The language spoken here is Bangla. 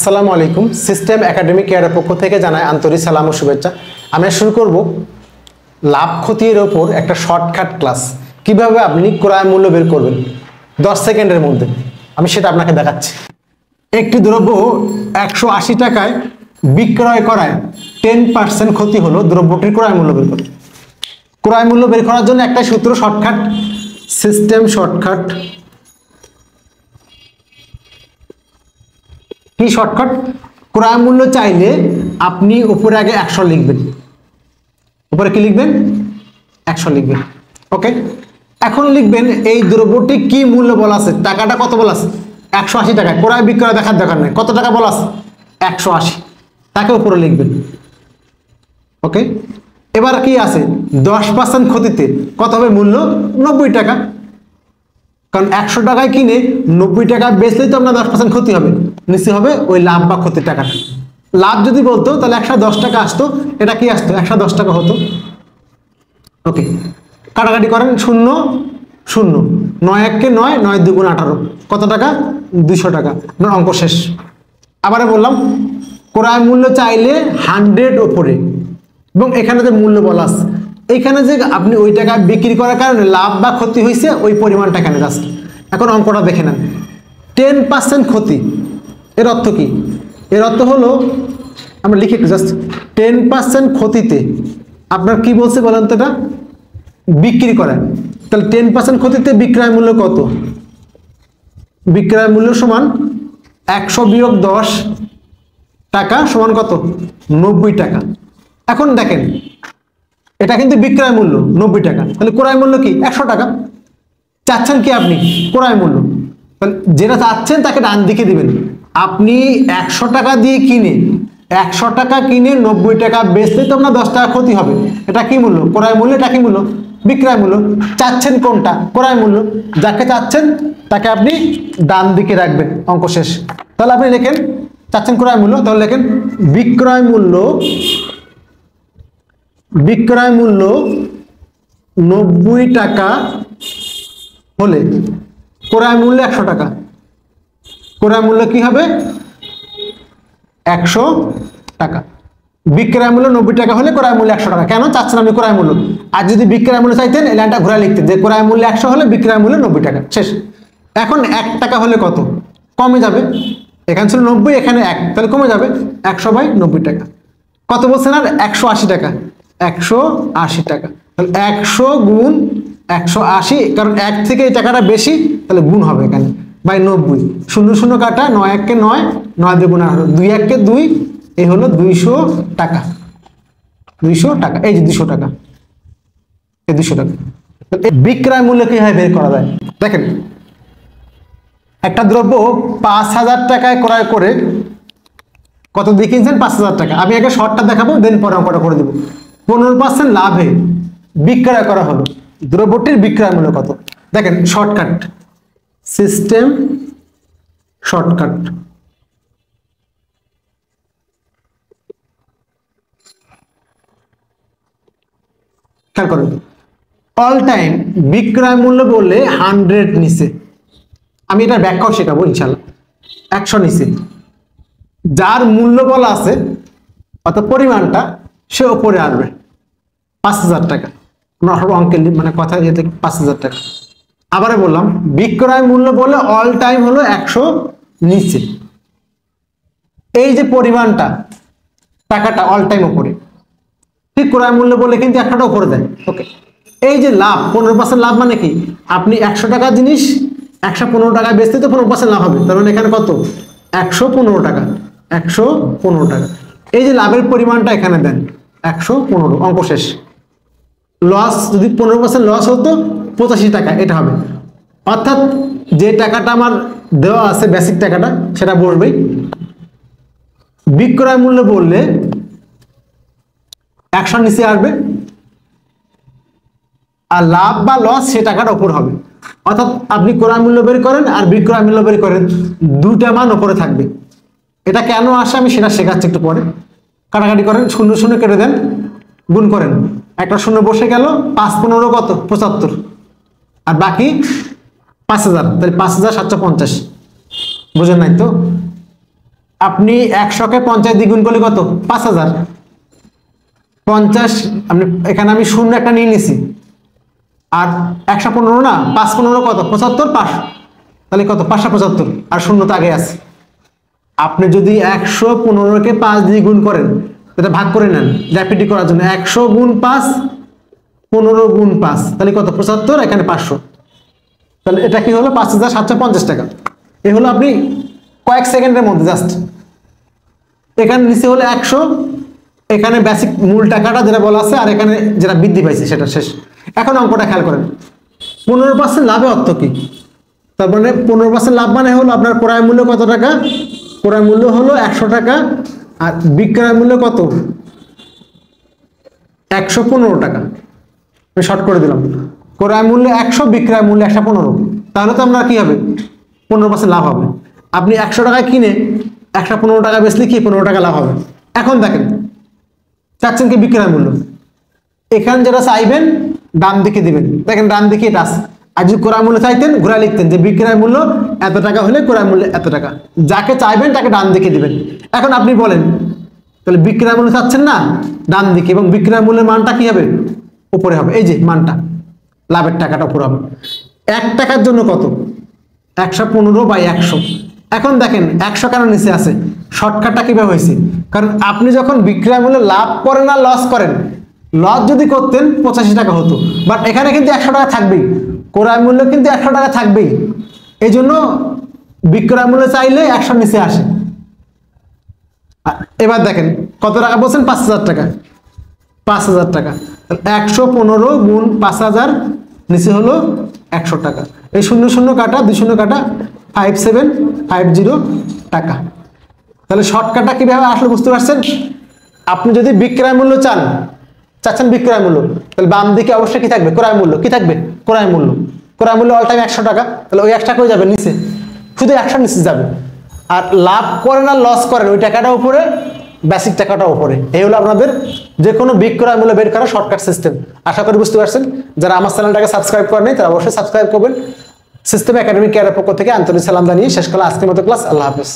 আসসালামু আলাইকুম। সিস্টেম একাডেমিক কেয়ারের পক্ষ থেকে জানায় আন্তরিক সালাম ও শুভেচ্ছা। আমরা শুরু করব লাভ ক্ষতির ওপর একটা শর্টকাট ক্লাস কীভাবে আপনি ক্রয় মূল্য বের করবেন? দশ সেকেন্ডের মধ্যে। আমি সেটা আপনাকে দেখাচ্ছি। একটি দ্রব্য একশো আশি টাকায় বিক্রয় করায় টেন পার্সেন্ট ক্ষতি হলো দ্রব্যটির ক্রয় মূল্য বের করতে ক্রয় মূল্য বের করার জন্য একটা সূত্র শর্টকাট সিস্টেম শর্টকাট কি শর্টকাট ক্রয় মূল্য চাইলে আপনি উপরে আগে একশো লিখবেন। উপরে কি লিখবেন? একশো লিখবেন। ওকে এখন লিখবেন এই দ্রব্যটি কি মূল্য বলা আছে? টাকাটা কত বলা আছে? একশো আশি টাকা। ক্রয় বিক্রয় দেখার দরকার নেই। কত টাকা বলা আছে? একশো আশি। তাকে উপরে লিখবেন। ওকে এবার কি আছে? দশ পার্সেন্ট ক্ষতিতে কত হবে মূল্য? নব্বই টাকা। কারণ একশো টাকায় কিনে নব্বই টাকা বেচলেই তো আপনার দশ পার্সেন্ট ক্ষতি হবে। নিশ্চয় হবে ওই লাভ বা ক্ষতির টাকাটা। লাভ যদি বলতো, তাহলে একশো দশ টাকা আসতো। এটা কি আসতো? একশো দশ টাকা হতো। ওকে কাটাকাটি করেন, শূন্য শূন্য। নয় এককে নয় নয় দুগুণ আঠারো। কত টাকা? দুশো টাকা। আপনার অঙ্ক শেষ। আবার বললাম, ক্রয় মূল্য চাইলে হান্ড্রেড ওপরে। এবং এখানে যে মূল্য বলা আছে, এইখানে যে আপনি ওই টাকা বিক্রি করার কারণে লাভ বা ক্ষতি হয়েছে ওই পরিমাণটা এখানে জাস্ট। এখন অঙ্কটা দেখে নেন। টেন পার্সেন্ট ক্ষতি। এর অর্থ কি? এর অর্থ হলো, আমরা লিখে জাস্ট টেন পার্সেন্ট ক্ষতিতে। আপনার কি বলছে বলেন তো এটা? বিক্রি করেন। তাহলে টেন পার্সেন্ট ক্ষতিতে বিক্রয় মূল্য কত? বিক্রয় মূল্য সমান একশো বিয়োগ দশ টাকা সমান কত? নব্বই টাকা। এখন দেখেন, এটা কিন্তু বিক্রয় মূল্য, নব্বই টাকা। তাহলে ক্রয় মূল্য কি? একশো টাকা। চাচ্ছেন কি আপনি? ক্রয় মূল্য। যেটা চাচ্ছেন তাকে ডান দিকে দিবেন। আপনি একশো টাকা দিয়ে কিনে একশো টাকা কিনে নব্বই টাকা বেচলে তো আপনার দশ টাকা ক্ষতি হবে। এটা কি মূল্য? ক্রয় মূল্য? এটা কি মূল্য? বিক্রয় মূল্য? চাচ্ছেন কোনটা? ক্রয় মূল্য? যাকে চাচ্ছেন, তাকে আপনি ডান দিকে রাখবেন, অঙ্ক শেষ। তাহলে আপনি লেখেন, চাচ্ছেন ক্রয় মূল্য, তাহলে লেখেন, বিক্রয় মূল্য বিক্রয় মূল্য নব্বই টাকা হলে, ক্রয় মূল্য একশো টাকা। ক্রয় মূল্য কি হবে? একশো টাকা। বিক্রয় মূল্য নব্বই টাকা হলে ক্রয় মূল্য একশো টাকা। কেন চাচ্ছেন আপনি ক্রয় মূল্য? আর যদি বিক্রয় মূল্য চাইতেন, এই লাইনটা ঘোরা লিখতেন যে ক্রয় মূল্য একশো হলে বিক্রয় মূল্য নব্বই টাকা। শেষ। এখন এক টাকা হলে কত? কমে যাবে। এখানে ছিল নব্বই, এখানে এক। তাহলে কমে যাবে একশো বাই নব্বই টাকা। কত বলছেন আর? একশো আশি টাকা। একশো আশি টাকা। তাহলে একশো গুণ একশো আশি, কারণ এক থেকে এই টাকাটা বেশি, তাহলে গুণ হবে এখানে। বাই নব্বই। শূন্য শূন্য কাটা, নয় এককে নয় নয় দিয়ে গুণ আঠারো। দুই এককে দুই এই হলো দুইশো টাকা। দুইশো টাকা, এই যে দুশো টাকা। এই দুশো টাকা। বিক্রয় মূল্য কীভাবে বের করা যায়? দেখেন, একটা দ্রব্য পাঁচ হাজার টাকায় ক্রয় করে কত দিয়ে কিনছেন? পাঁচ হাজার টাকা। আমি আগে শর্টটা দেখাবো, দেন পরে অঙ্কটা করে দেবো। পনেরো পার্সেন্ট লাভে বিক্রয় করা হলো। দ্রব্যটির বিক্রয় মূল্য কত? দেখেন, শর্টকাট। System shortcut. করেন অল টাইম বিক্রয় মূল্য বললে হান্ড্রেড নিচে। আমি এটা ব্যাখ্যাও শেখাবো ইনশাল্লাহ একশো নিচে। যার মূল্য বলা আছে, অর্থাৎ পরিমাণটা, সে ওপরে আসবে। পাঁচ হাজার টাকা। নর্মাল অঙ্কের মানে কথা যেতে পাঁচ হাজার টাকা। আবারে বললাম, বিক্রয় মূল্য বলে অল টাইম হলো একশো নিচে। এই যে পরিমাণটা, টাকাটা অল টাইম ওপরে ঠিক ক্রয় মূল্য বলে কিন্তু একশোটা উপরে দেয় ওকে এই যে লাভ, পনেরো পার্সেন্ট লাভ মানে কি? আপনি একশো টাকা জিনিস, একশো পনেরো টাকা বেচতে তো পনেরো পার্সেন্ট লাভ হবে। তার মানে এখানে কত? একশো পনেরো টাকা, একশো পনেরো টাকা। এই যে লাভের পরিমাণটা এখানে দেন, একশো পনেরো, অঙ্ক শেষ। লস যদি পনেরো পার্সেন্ট লস হতো পঁচাশি টাকা, এটা হবে। অর্থাৎ যে টাকাটা আমার দেওয়া আছে বেসিক টাকাটা, সেটা বসবেই বিক্রয় মূল্য বললে একশো নিচে আসবে, আর লাভ বা লস সে টাকাটা ওপর হবে। অর্থাৎ আপনি ক্রয় মূল্য বের করেন আর বিক্রয় মূল্য বের করেন দুটা মান ওপরে থাকবে। এটা কেন আসে আমি সেটা শেখাচ্ছি একটু পরে। কাটাকাটি করেন, শূন্য শূন্য কেটে দেন, গুণ করেন। একটা শূন্য বসে গেল, পাঁচ পনেরো কত? পঁচাত্তর। আর বাকি পাঁচ হাজার, তাহলে পাঁচ হাজার সাতশো পঞ্চাশ। বুঝেন নাই তো? আপনি একশোকে পঞ্চাশ দ্বিগুণ করলে কত? পাঁচ হাজার। পঞ্চাশ, আপনি, এখানে আমি শূন্য একটা নিয়ে নিছি। আর একশো পনেরো না, পাঁচ পনেরো কত? পঁচাত্তর, পাঁচ। তাহলে কত? পাঁচশো পঁচাত্তর। আর শূন্য তো আগে আছে। আপনি যদি একশো পনেরোকে পাঁচ দিয়ে গুণ করেন এটা ভাগ করে নেন। র্যাপিডি করার জন্য একশো গুণ পাঁচ পনেরো গুণ পাঁচ, তাহলে কত? পঁচাত্তর, এখানে পাঁচশো। তাহলে এটা কি হলো? পাঁচ হাজার সাতশো পঞ্চাশ টাকা। এ হলো আপনি কয়েক সেকেন্ডের মধ্যে, জাস্ট। এখানে নিচে হলো একশো, এখানে বেসিক মূল টাকাটা যেটা বলা আছে, আর এখানে যেটা বৃদ্ধি পাইছে, সেটা শেষ। এখন অঙ্কটা খেয়াল করেন। পনেরো পার্সেন্ট লাভে অর্থ কি? তার মানে পনেরো পার্সেন্ট লাভ মানে হলো আপনার ক্রয় মূল্য কত টাকা? ক্রয় মূল্য হলো একশো টাকা, আর বিক্রয় মূল্য কত? একশো পনেরো টাকা। আমি শর্ট করে দিলাম। ক্রয় মূল্য একশো, বিক্রয় মূল্য একশো পনেরো। তাহলে তো আপনার কি হবে? পনেরো পার্সেন্ট লাভ হবে। আপনি একশো টাকায় কিনে একশো পনেরো টাকা বেচলে কি পনেরো টাকা লাভ হবে? এখন দেখেন, চাচ্ছেন কি বিক্রয় মূল্য? এখানে যেটা চাইবেন, ডান দিকে দিবেন। দেখেন, ডান দিকে এটা আছে। আর যদি ক্রয় মূল্য চাইতেন, ঘোরা লিখতেন যে বিক্রয় মূল্য এত টাকা হলে ক্রয় মূল্য এত টাকা। যাকে চাইবেন, তাকে ডান দিকে দিবেন। এখন আপনি বলেন, তাহলে বিক্রয় মূল্য চাচ্ছেন না, ডান দিকে। এবং বিক্রয় মূল্যের মানটা কি হবে? উপরে হবে। এই যে মানটা, লাভের টাকাটা উপরে হবে। এক টাকার জন্য কত? একশো পনেরো বাই একশো। এখন দেখেন, একশো কেন নিচে আছে? শর্টকাটটা কীভাবে হয়েছে? কারণ আপনি যখন বিক্রয় মূল্যে লাভ করেন আর লস করেন লস যদি করতেন, পঁচাশি টাকা হতো। বাট এখানে কিন্তু একশো টাকা থাকবেই। ক্রয় মূল্য কিন্তু একশো টাকা থাকবেই। এই জন্য বিক্রয় মূল্য চাইলে একশো নিচে আসে। এবার দেখেন, কত টাকা বলছেন? পাঁচ হাজার টাকা। পাঁচ হাজার টাকা। একশো পনেরো গুণ পাঁচ হাজার, নিচে হলো একশো টাকা। এই শূন্য শূন্য কাটা, দুই শূন্য কাটা ফাইভ সেভেন ফাইভ জিরো টাকা। তাহলে শর্টকাটটা কীভাবে আসলে বুঝতে পারছেন? আপনি যদি বিক্রয় মূল্য চান, চাচ্ছেন বিক্রয় মূল্য, তাহলে বাম দিকে অবশ্যই কী থাকবে? ক্রয় মূল্য। কী থাকবে? ক্রয় মূল্য। ক্রয় মূল্য অল টাইম একশো টাকা। তাহলে ওই একশো টাকা যাবে নিচে। শুধু একশো নিচে যাবে। আর লাভ করেন আর লস করেন, ওই টাকাটা উপরে বেসিক টাকাটা ওপরে এই হলো আপনাদের যে কোনো বিক্রয় মূল্য বের করা শর্টকাট সিস্টেম আশা করি বুঝতে পারছেন। যারা আমার চ্যানেলটাকে সাবস্ক্রাইব করেনি তারা অবশ্যই সাবস্ক্রাইব করবেন। সিস্টেম একাডেমিক কেয়ারের পক্ষ থেকে আন্তরিক সালাম জানিয়ে শেষ করলাম আজকের মতো ক্লাস আল্লাহ হাফেজ।